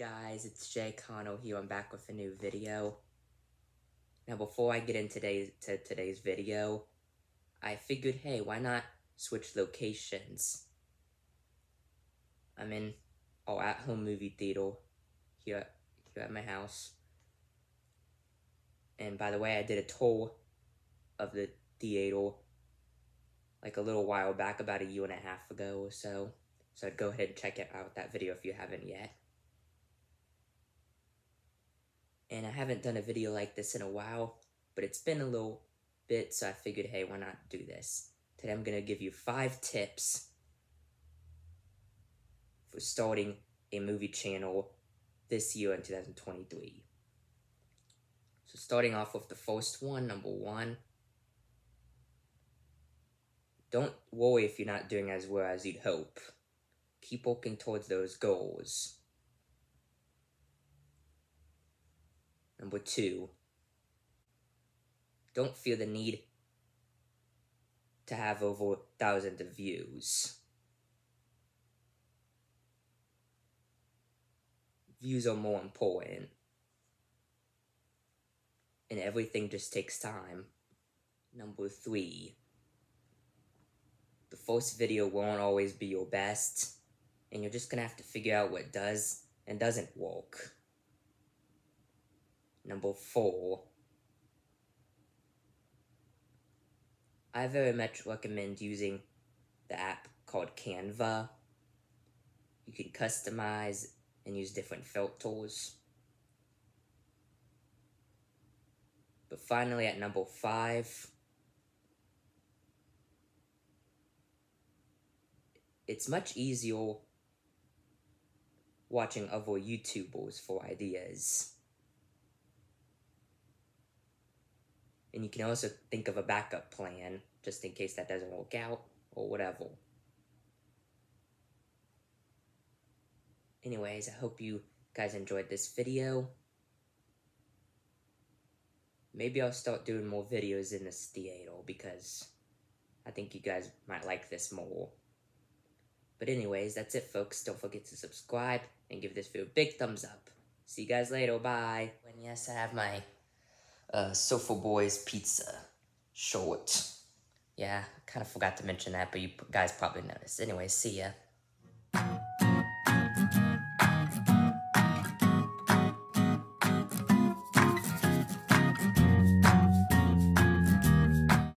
guys, it's Jedi Connor here. I'm back with a new video. Now, before I get into today's, to today's video, I figured, hey, why not switch locations? I'm in our at-home movie theater here, here at my house. And by the way, I did a tour of the theater like a little while back, about a year and a half ago or so. So go ahead and check it out that video if you haven't yet. And I haven't done a video like this in a while, but it's been a little bit, so I figured, hey, why not do this? Today I'm to give you five tips for starting a movie channel this year in 2023. So starting off with the first one, number one, don't worry if you're not doing as well as you'd hope. Keep working towards those goals. Number two, don't feel the need to have over thousands of views. Views are more important. And everything just takes time. Number three, the first video won't always be your best, and you're just gonna have to figure out what does and doesn't work. Number four, I very much recommend using the app called Canva. You can customize and use different filters. But finally, at number five, it's much easier watching other YouTubers for ideas. And you can also think of a backup plan just in case that doesn't work out or whatever. Anyways, I hope you guys enjoyed this video. Maybe I'll start doing more videos in this theater because I think you guys might like this more. But anyways, that's it folks. Don't forget to subscribe and give this video a big thumbs up. See you guys later. Bye. And yes, I have my uh, Sofa Boys pizza short. Yeah, kind of forgot to mention that, but you guys probably noticed. Anyway, see ya.